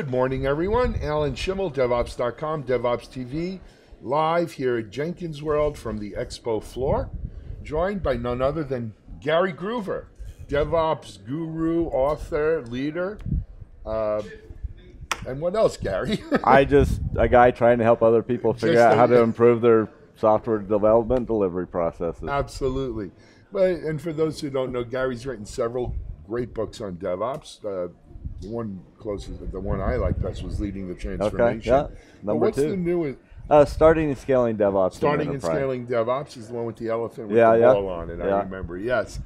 Good morning, everyone. Alan Shimmel, DevOps.com, DevOps TV, live here at Jenkins World from the expo floor, joined by none other than Gary Gruver, DevOps guru, author, leader. Uh, and what else, Gary? I just a guy trying to help other people figure Just out how to improve their software development delivery processes. Absolutely. But and for those who don't know, Gary's written several great books on DevOps. Uh, the one closest, the one I like best was leading the transformation. yeah. But Number what's two. the new? Uh, starting and scaling DevOps. Starting and scaling DevOps is the one with the elephant with Yeah, the yeah. ball on it. I remember. Yes,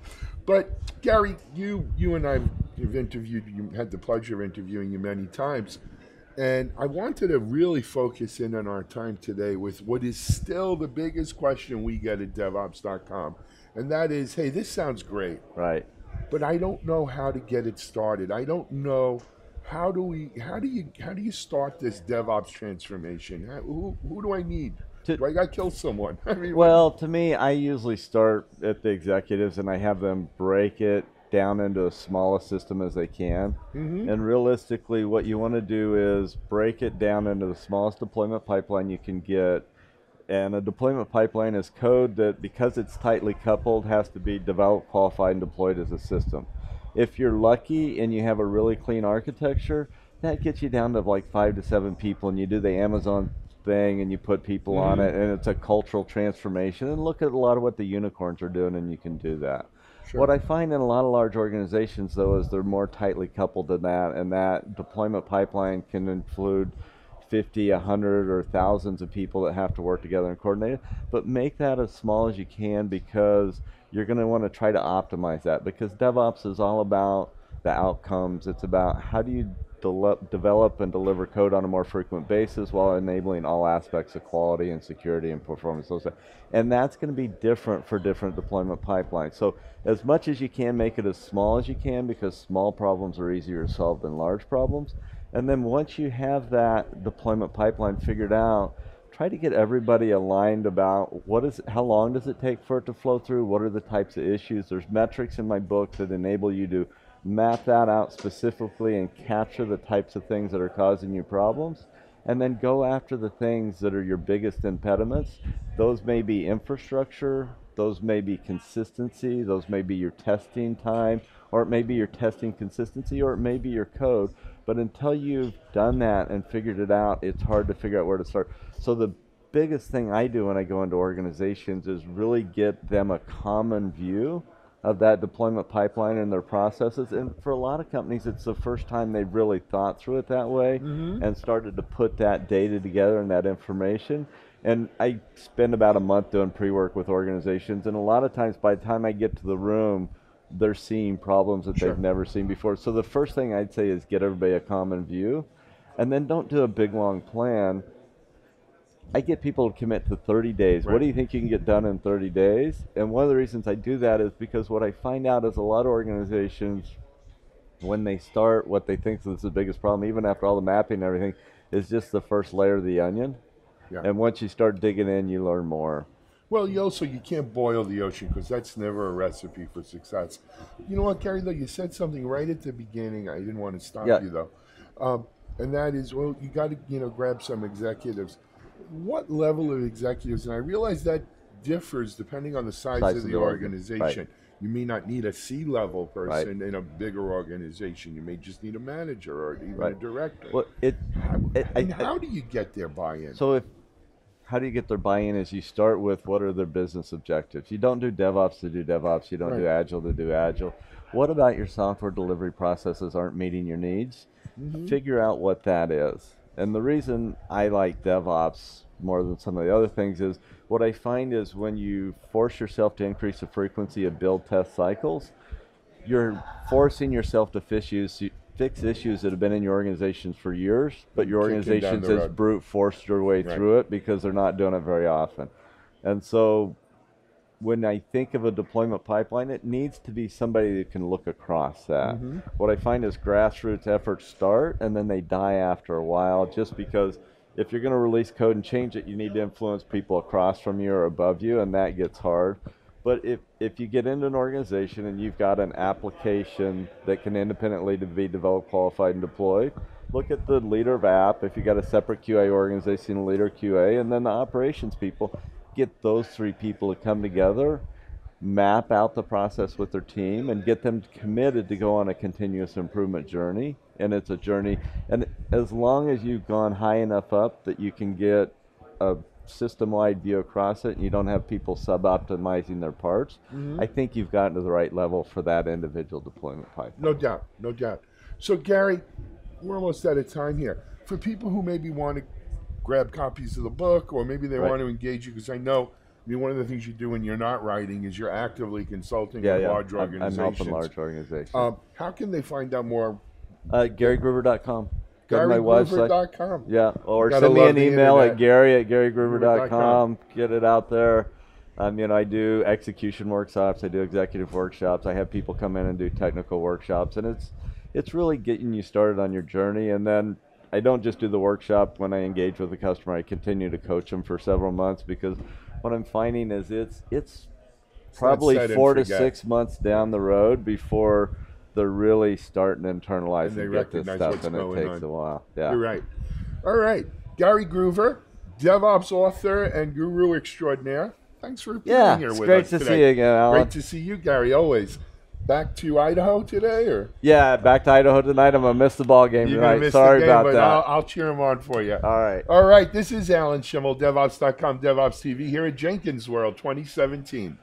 but Gary, you you and I have interviewed. You had the pleasure of interviewing you many times, and I wanted to really focus in on our time today with what is still the biggest question we get at DevOps.com, and that is, hey, this sounds great, Right. But I don't know how to get it started. I don't know how do we how do you how do you start this DevOps transformation? How, who, who do I need? To- do I got to kill someone? I mean, Well, to me, I usually start at the executives and I have them break it down into as small a system as they can. Mhm. And realistically, what you want to do is break it down into the smallest deployment pipeline you can get. And a deployment pipeline is code that, because it's tightly coupled, has to be developed, qualified, and deployed as a system. If you're lucky and you have a really clean architecture, that gets you down to like five to seven people, and you do the Amazon thing and you put people on Mhm. it, and it's a cultural transformation. And look at a lot of what the unicorns are doing, and you can do that. Sure. What I find in a lot of large organizations, though, is they're more tightly coupled than that, and that deployment pipeline can include 50, 100, or thousands of people that have to work together and coordinate it. But make that as small as you can because you're going to want to try to optimize that because DevOps is all about the outcomes. It's about how do you de- develop and deliver code on a more frequent basis while enabling all aspects of quality and security and performance. And that's going to be different for different deployment pipelines. So as much as you can, make it as small as you can because small problems are easier to solve than large problems. And then once you have that deployment pipeline figured out, try to get everybody aligned about what is how long does it take for it to flow through? What are the types of issues? There's metrics in my book that enable you to map that out specifically and capture the types of things that are causing you problems. And then go after the things that are your biggest impediments. Those may be infrastructure those may be consistency those may be your testing time or it may be your testing consistency or it may be your code. But until you've done that and figured it out it's hard to figure out where to start. So the biggest thing i do when i go into organizations is really get them a common view of that deployment pipeline and their processes and for a lot of companies it's the first time they've really thought through it that way mm-hmm. and started to put that data together and that information and I spend about a month doing pre-work with organizations, and a lot of times by the time I get to the room, they're seeing problems that Sure. they've never seen before. So the first thing I'd say is get everybody a common view, and then don't do a big long plan. I get people to commit to 30 days. What do you think you can get done in 30 days? And one of the reasons I do that is because what I find out is a lot of organizations when they start what they think is the biggest problem, even after all the mapping and everything, is just the first layer of the onion. Yeah. And once you start digging in, you learn more. Well, you also you can't boil the ocean because that's never a recipe for success. You know what, Gary? Though you said something right at the beginning. I didn't want to stop Yeah. you though, um, and that is well, you got to you know grab some executives. What level of executives? And I realize that differs depending on the size, Size of the the org- organization. right. You may not need a C-level person in a bigger organization. You may just need a manager or even a director. Well, it, how, it- I- how do you get their buy-in? so if how do you get their buy-in? Is you start with what are their business objectives. You don't do DevOps to do DevOps. You don't do Agile to do Agile. What about your software delivery processes aren't meeting your needs? Mm-hmm. Figure out what that is. And the reason I like DevOps more than some of the other things is what I find is when you force yourself to increase the frequency of build test cycles, you're forcing yourself to fix issues, fix issues that have been in your organizations for years, but your Kicking down organization has road. brute forced your way Right. through it because they're not doing it very often. And so when I think of a deployment pipeline, it needs to be somebody that can look across that. Mm-hmm. What I find is grassroots efforts start and then they die after a while just because if you're going to release code and change it, you need to influence people across from you or above you, and that gets hard. But if, if you get into an organization and you've got an application that can independently be developed, qualified, and deployed, look at the leader of app. If you got a separate QA organization, leader QA, and then the operations people, get those three people to come together, map out the process with their team, and get them committed to go on a continuous improvement journey. And it's a journey, and as long as you've gone high enough up that you can get a system-wide view across it, and you don't have people sub-optimizing their parts, mm-hmm. I think you've gotten to the right level for that individual deployment pipeline. No doubt, no doubt. So, Gary, we're almost out of time here. For people who maybe want to grab copies of the book, or maybe they Right. want to engage you, because I know, I mean, one of the things you do when you're not writing is you're actively consulting Yeah, yeah. large I'm, I'm organizations. helping large organizations. Um, how can they find out more? Uh, GaryGruver.com. Go to my website. Yeah, or send me an email at Gary at. GaryGruver.com. Get it out there. Um, you know, I do execution workshops. I do executive workshops. I have people come in and do technical workshops, and it's it's really getting you started on your journey. And then I don't just do the workshop when I engage with the customer. I continue to coach them for several months because what I'm finding is it's it's probably four to six months down the road before they're really starting to internalize And and, they get this stuff, and it takes on. a while. Yeah. You're right. All right. Gary Gruver, DevOps author and guru extraordinaire. Thanks for being Yeah, here it's with great to today. see you again, Alan. Great to see you, Gary, always. Back to Idaho today, or Yeah, back to Idaho tonight. I'm gonna miss the ball game you're tonight. miss Sorry the game, about but that. I'll, I'll cheer him on for you. All right. All right, this is Alan Shimmel, DevOps.com, DevOps TV here at Jenkins World 2017.